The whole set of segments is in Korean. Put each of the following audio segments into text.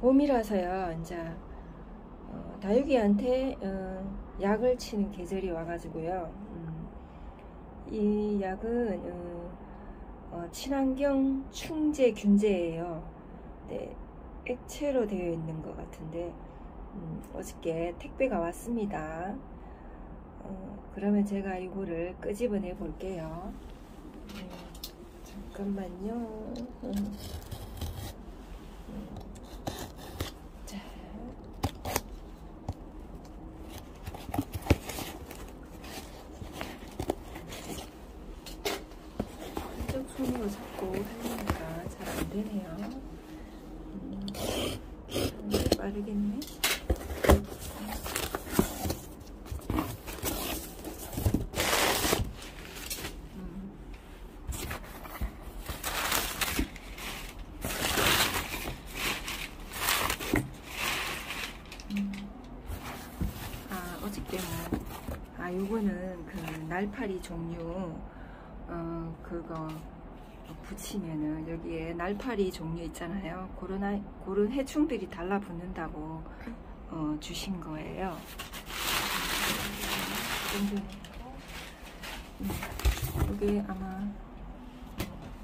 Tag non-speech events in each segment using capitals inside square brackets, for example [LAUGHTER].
봄이라서요. 이제 어, 다육이한테 어, 약을 치는 계절이 와가지고요. 음, 이 약은 어, 어, 친환경 충제 균제예요. 네, 액체로 되어 있는 것 같은데 음, 어저께 택배가 왔습니다. 어, 그러면 제가 이거를 끄집어내 볼게요. 네, 잠깐만요. 음. 자. 한쪽 손으로 잡고 하려니까 잘 안 되네요. 음, 빠르겠네. 음. 아, 어저께는, 아, 요거는 그 날파리 종류, 어, 그거 붙이면은 여기에 날파리 종류 있잖아요. 그런, 그런 해충들이 달라붙는다고, 어, 주신 거예요. 이게 아마,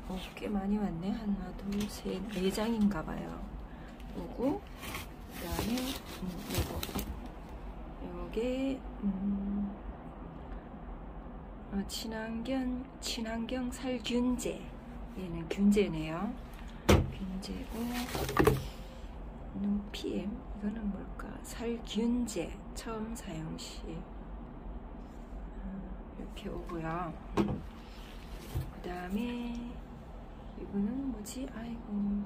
어, 꽤 많이 왔네. 하나, 둘, 셋, 네 장인가 봐요. 요거, 그 다음에, 음, 요거. 요게 음, 어, 친환경 친환경 살균제 얘는 균제네요. 균제고 음, PM 이거는 뭘까? 살균제 처음 사용 시 음, 이렇게 오고요. 그 다음에 이거는 뭐지? 아이고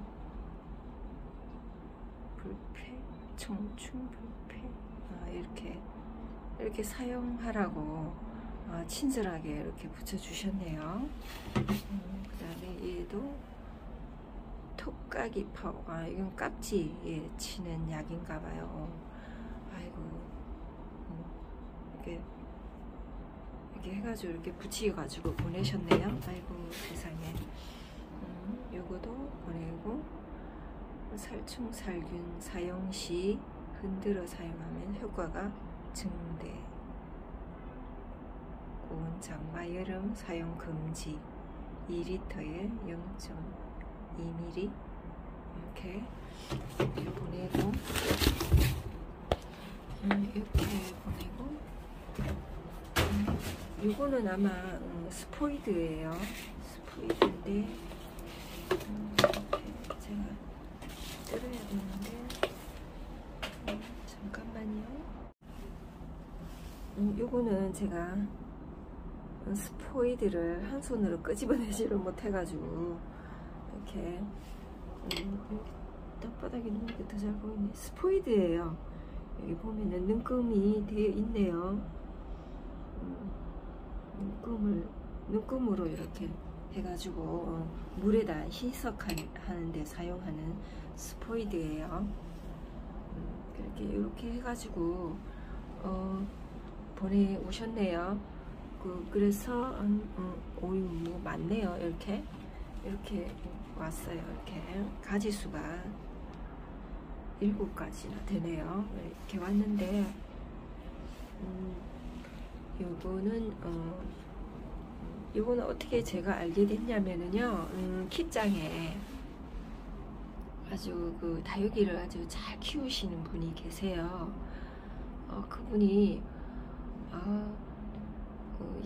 불패 청춘 불패 아, 이렇게 이렇게 사용하라고 아, 친절하게 이렇게 붙여주셨네요. 음, 그 다음에 얘도 톡까기 파워. 아, 이건 깍지에 치는 약인가봐요. 아이고, 음, 이렇게, 이렇게 해가지고 이렇게 붙여가지고 보내셨네요. 아이고, 세상에. 음, 요거도 보내고, 살충살균 사용 시 흔들어 사용하면 효과가 증대. 고온 장마 여름 사용 금지. 2리터에 0.2ml 이렇게 보내고 음, 이렇게 보내고. 음, 이거는 아마 음, 스포이드예요. 스포이드인데 음, 제가 뜯어야 되는데 음, 잠깐만요. 음, 요거는 제가 스포이드를 한 손으로 끄집어내지를 못해가지고 이렇게 음, 땅바닥에 있는 게 더 잘 보이네. 스포이드예요. 여기 보면은 눈금이 되어 있네요. 음, 눈금을 눈금으로 이렇게 해가지고 어, 물에다 희석하는데 사용하는 스포이드예요. 음, 이렇게 이렇게 해가지고 어, 보내오셨네요 그, 그래서 음, 음, 오유 뭐 많네요. 이렇게. 이렇게 왔어요. 이렇게. 가지 수가 일곱 가지나 되네요. 이렇게 왔는데 음, 요거는 어, 요거는 어떻게 제가 알게 됐냐면은요 음, kit장에 아주 그 다육이를 아주 잘 키우시는 분이 계세요. 어, 그분이 아, 그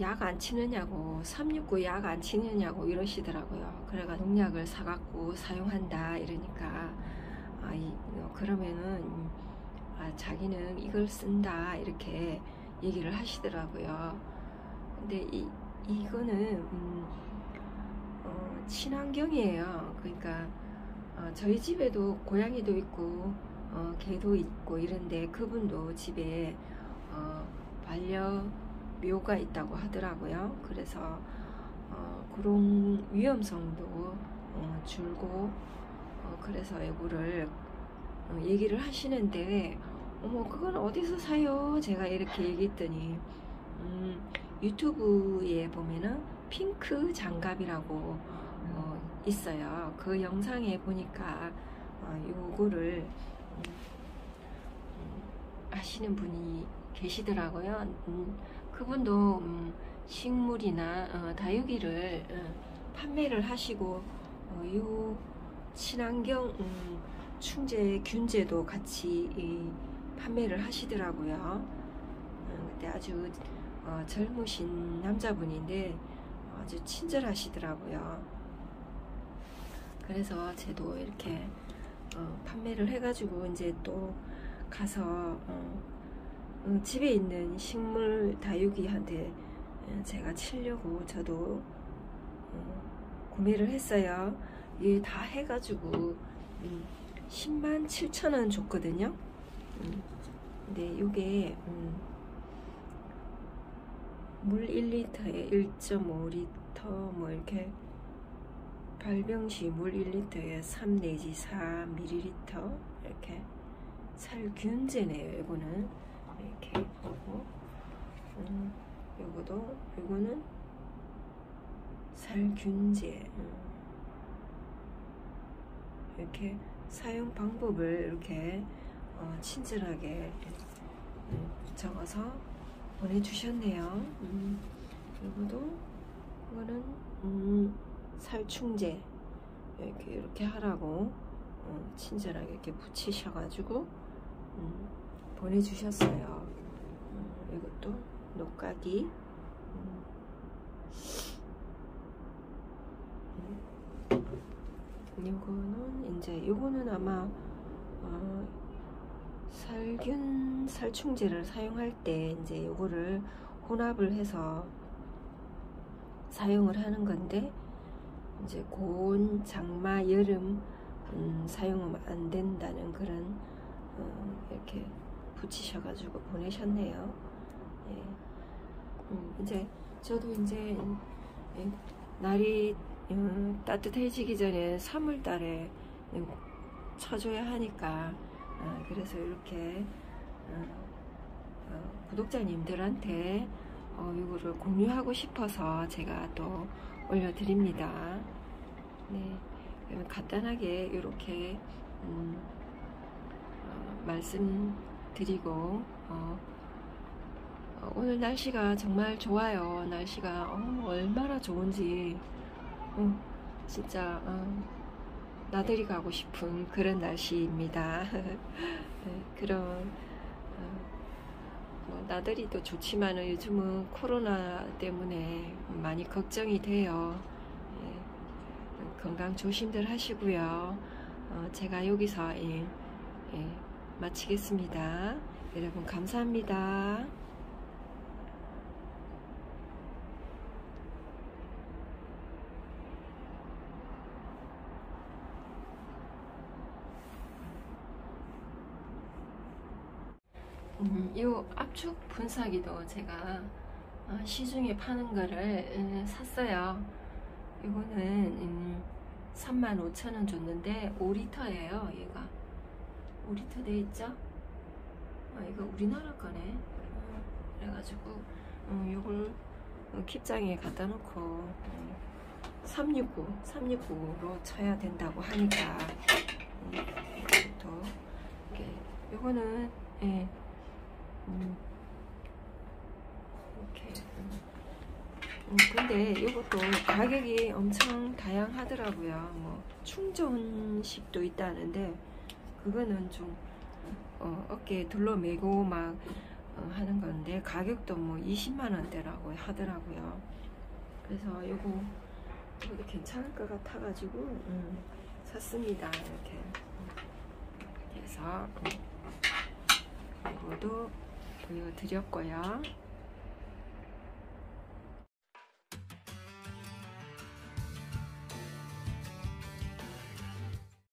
약 안 치느냐고 369 약 안 치느냐고 이러시더라고요. 그래가 농약을 사갖고 사용한다 이러니까 아, 이, 어, 그러면은 아, 자기는 이걸 쓴다 이렇게 얘기를 하시더라고요. 근데 이, 이거는 음, 어, 친환경이에요. 그러니까 어, 저희 집에도 고양이도 있고 어, 개도 있고 이런데 그분도 집에 어, 반려 묘가 있다고 하더라고요. 그래서 어, 그런 위험성도 어, 줄고 어, 그래서 이거를 어, 얘기를 하시는데 어머 그건 어디서 사요? 제가 이렇게 얘기했더니 음, 유튜브에 보면은 핑크 장갑이라고 어, 있어요. 그 영상에 보니까 어, 어, 요거를 음, 음, 하시는 분이 계시더라고요. 음, 그분도 음, 식물이나 어, 다육이를 어, 판매를 하시고 어, 요 친환경 음, 충제 균제도 같이 이, 판매를 하시더라고요. 어, 그때 아주 어, 젊으신 남자분인데 아주 친절하시더라고요. 그래서 저도 이렇게 어, 판매를 해가지고 이제 또 가서 어, 어, 집에 있는 식물 다육이한테 어, 제가 치려고 저도 어, 구매를 했어요. 이게 다 해가지고 음, 10만 7천 원 줬거든요. 음, 근데 이게 음, 물 1리터에 1.5리터 뭐 이렇게 발병시 물 1리터에 3 내지 4ml 이렇게 살균제네요. 이거는 이렇게 보고 음, 요거도 요거는 살균제 음. 이렇게 사용 방법을 이렇게 어, 친절하게 음, 적어서 보내주셨네요. 음, 요거도 이거는 음, 살충제 이렇게 이렇게 하라고 어, 친절하게 이렇게 붙이셔가지고 음, 보내주셨어요. 음, 이것도 녹각이 음. 음. 이제 요거는 아마 어, 살균 살충제를 사용할 때 이제 요거를 혼합을 해서 사용을 하는 건데 이제 고온, 장마, 여름 음, 사용하면 안 된다는 그런 어, 이렇게 붙이셔가지고 보내셨네요. 예. 음, 이제 저도 이제 예, 날이 음, 따뜻해지기 전에 3월달에 쳐줘야 하니까 어, 그래서 이렇게 어, 어, 구독자님들한테 어, 이거를 공유하고 싶어서 제가 또 올려드립니다. 네, 간단하게 이렇게 음, 어, 말씀 드리고 어, 어, 오늘 날씨가 정말 좋아요. 날씨가 어, 얼마나 좋은지 어, 진짜 어, 나들이 가고 싶은 그런 날씨입니다. [LAUGHS] 네, 그런 뭐 나들이도 좋지만 요즘은 코로나 때문에 많이 걱정이 돼요. 예, 건강 조심들 하시고요. 어, 제가 여기서 예, 예, 마치겠습니다. 여러분 감사합니다. 음, 이 압축 분사기도 제가 어, 시중에 파는 거를 음, 샀어요. 이거는 음, 35,000원 줬는데 5리터예요. 얘가 5리터 돼 있죠? 아, 이거 우리나라 거네. 어, 그래가지고 음, 이걸 킵장에 갖다 놓고 369, 369로 쳐야 된다고 하니까 음, 이것부터 이게 이거는 예, 음, 이렇게 음, 근데 이것도 가격이 엄청 다양하더라고요. 뭐 충전식도 있다는데 그거는 좀 어, 어깨에 둘러매고 막 어, 하는 건데 가격도 뭐 20만 원대라고 하더라고요. 그래서 요거 이것도 괜찮을 것 같아가지고 음, 샀습니다. 이렇게 그래서 음, 이거도 보여드렸고요.